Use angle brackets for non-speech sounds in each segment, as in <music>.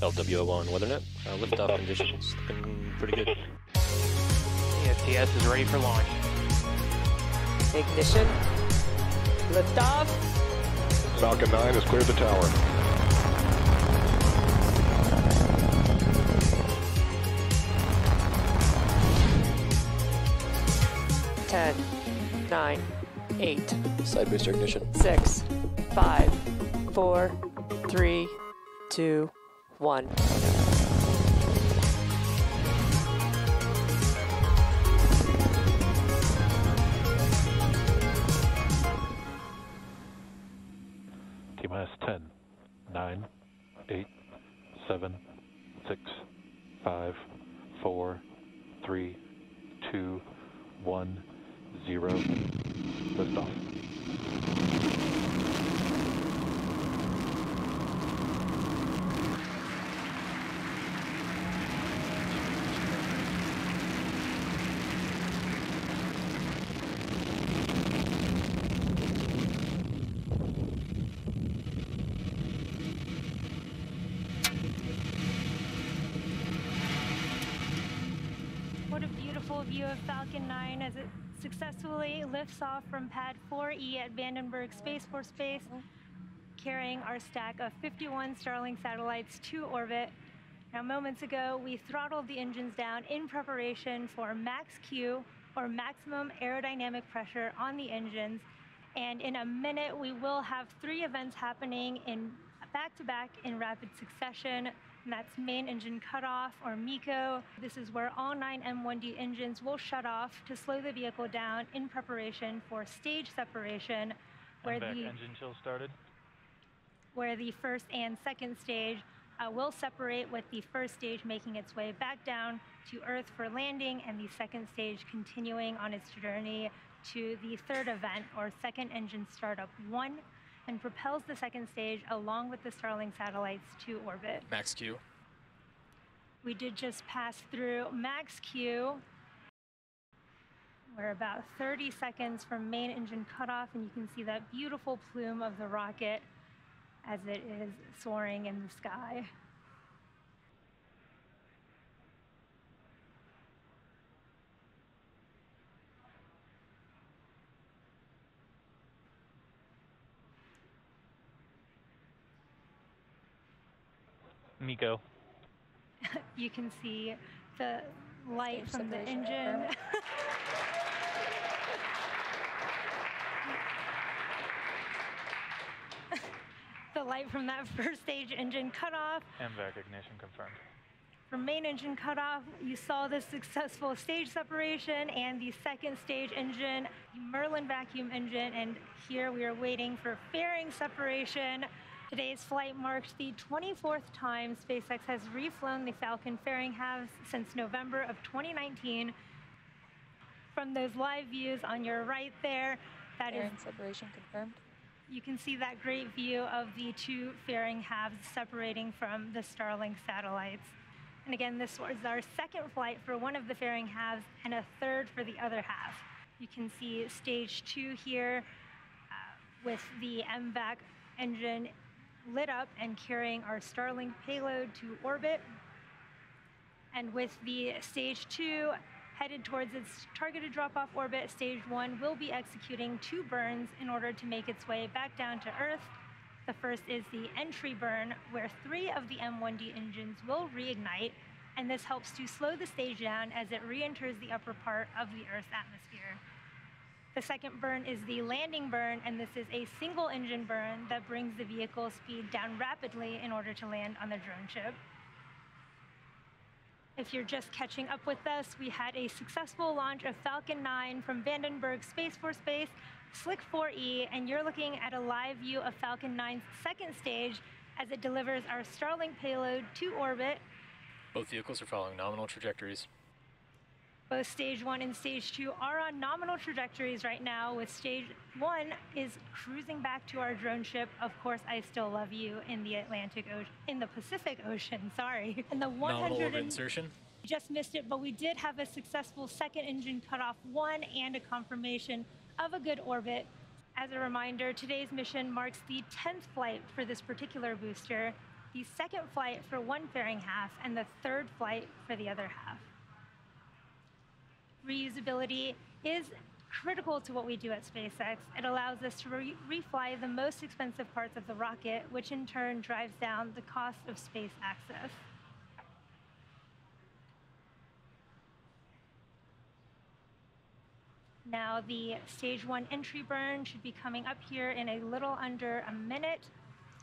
LWO1 WeatherNet. Uh, liftoff conditions looking pretty good. ESTS is ready for launch. Ignition. Liftoff. Falcon 9 has cleared the tower. Ten, nine, eight, Side booster ignition. six, five, four, three, two, one. T minus 10, 9, 8, 7, 6, 5, 4, 3, 2, 1, 0. Liftoff. What a beautiful view of Falcon 9 as it successfully lifts off from Pad 4E at Vandenberg Space Force Base, carrying our stack of 51 Starlink satellites to orbit. Now, moments ago, we throttled the engines down in preparation for max Q, or maximum aerodynamic pressure on the engines. And in a minute, we will have three events happening in back to back in rapid succession. And that's main engine cutoff or MECO. This is where all nine M1D engines will shut off to slow the vehicle down in preparation for stage separation, where the engine chill started. where the first and second stage uh, will separate with the first stage making its way back down to Earth for landing and the second stage continuing on its journey to the third event or second engine startup one and propels the second stage along with the Starlink satellites to orbit. Max Q. We did just pass through max Q. We're about 30 seconds from main engine cutoff, and you can see that beautiful plume of the rocket as it is soaring in the sky. MECO. <laughs> You can see the light Stage from the engine. <laughs> the light from that first stage engine cut off. MVAC ignition confirmed. From main engine cutoff, you saw the successful stage separation and the second stage engine, the Merlin vacuum engine, and here we are waiting for fairing separation. Today's flight marks the 24th time SpaceX has reflown the Falcon fairing halves since November of 2019. From those live views on your right there, that is Fairing separation confirmed. you can see that great view of the two fairing halves separating from the Starlink satellites. And again, this was our second flight for one of the fairing halves and a third for the other half. You can see stage two here uh, with the MVAC engine lit up and carrying our Starlink payload to orbit. And with the stage two headed towards its targeted drop off orbit, stage one will be executing two burns in order to make its way back down to Earth. The first is the entry burn, where three of the M1D engines will reignite, and this helps to slow the stage down as it re enters the upper part of the Earth's atmosphere. The second burn is the landing burn, and this is a single engine burn that brings the vehicle speed down rapidly in order to land on the drone ship. If you're just catching up with us, we had a successful launch of Falcon 9 from Vandenberg Space Force Base, Slick 4E, and you're looking at a live view of Falcon 9's second stage as it delivers our Starlink payload to orbit. Both vehicles are following nominal trajectories. Both stage one and stage two are on nominal trajectories right now, with stage one is cruising back to our drone ship. Of course, I still love you in the Atlantic Ocean, in the Pacific Ocean, <laughs> sorry. And the 100 orbit and- insertion. just missed it, but we did have a successful second engine cutoff one and a confirmation of a good orbit. As a reminder, today's mission marks the 10th flight for this particular booster. the second flight for one fairing half and the third flight for the other half. Reusability is critical to what we do at SpaceX. It allows us to re- refly the most expensive parts of the rocket, which in turn drives down the cost of space access. Now the stage one entry burn should be coming up here in a little under a minute,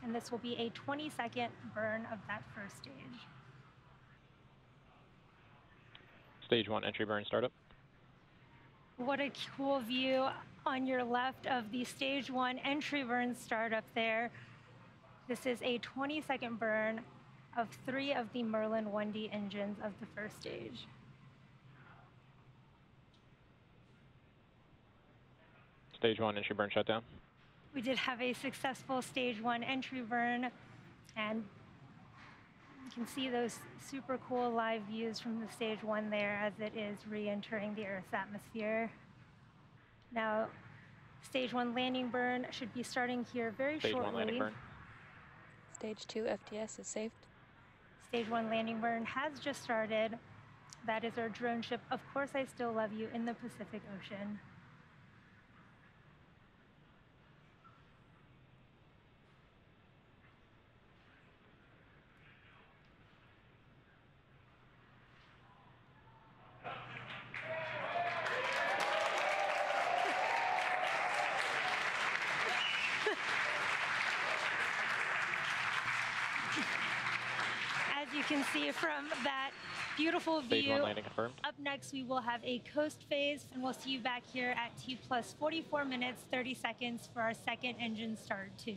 and this will be a 20 second burn of that first stage. Stage one entry burn startup. What a cool view on your left of the stage one entry burn startup there. This is a 20 second burn of three of the Merlin 1D engines of the first stage. Stage one entry burn shutdown. We did have a successful stage one entry burn, and can see those super cool live views from the stage one there as it is re-entering the Earth's atmosphere. Now, stage one landing burn should be starting here very Stage shortly. one landing burn. Stage two FTS is safed. Stage one landing burn has just started. That is our drone ship, Of Course I Still Love You, in the Pacific Ocean. As you can see from that beautiful Stage view, one landing confirmed. up next we will have a coast phase, and we'll see you back here at T plus 44 minutes 30 seconds for our second engine start too.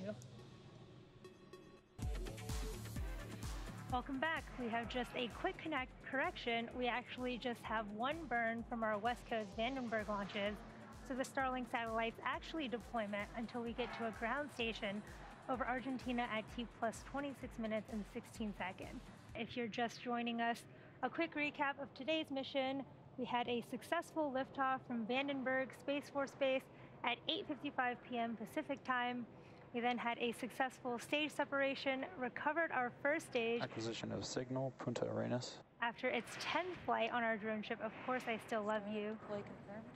Welcome back. We have just a quick connect correction. We actually just have one burn from our West Coast Vandenberg launches. So the Starlink satellite's actually deployment until we get to a ground station over Argentina at T plus 26 minutes and 16 seconds. If you're just joining us, a quick recap of today's mission. We had a successful liftoff from Vandenberg Space Force Base at 8:55 p.m. Pacific time. We then had a successful stage separation, recovered our first stage Acquisition of signal, Punta Arenas. after its 10th flight on our drone ship. Of course, I still love you. Fully confirmed.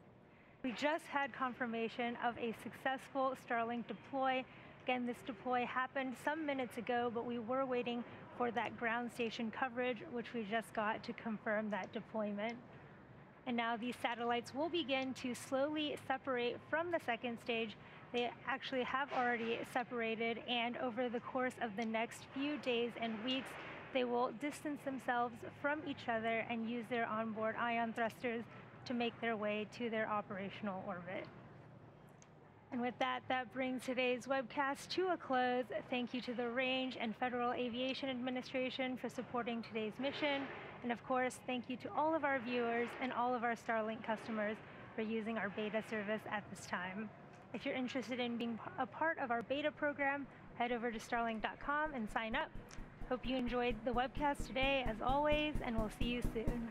We just had confirmation of a successful Starlink deploy. Again, this deploy happened some minutes ago, but we were waiting for that ground station coverage, which we just got to confirm that deployment. And now these satellites will begin to slowly separate from the second stage. They actually have already separated, and over the course of the next few days and weeks, they will distance themselves from each other and use their onboard ion thrusters to make their way to their operational orbit. And with that, that brings today's webcast to a close. Thank you to the Range and Federal Aviation Administration for supporting today's mission. And of course, thank you to all of our viewers and all of our Starlink customers for using our beta service at this time. If you're interested in being a part of our beta program, head over to starlink.com and sign up. Hope you enjoyed the webcast today, as always, and we'll see you soon.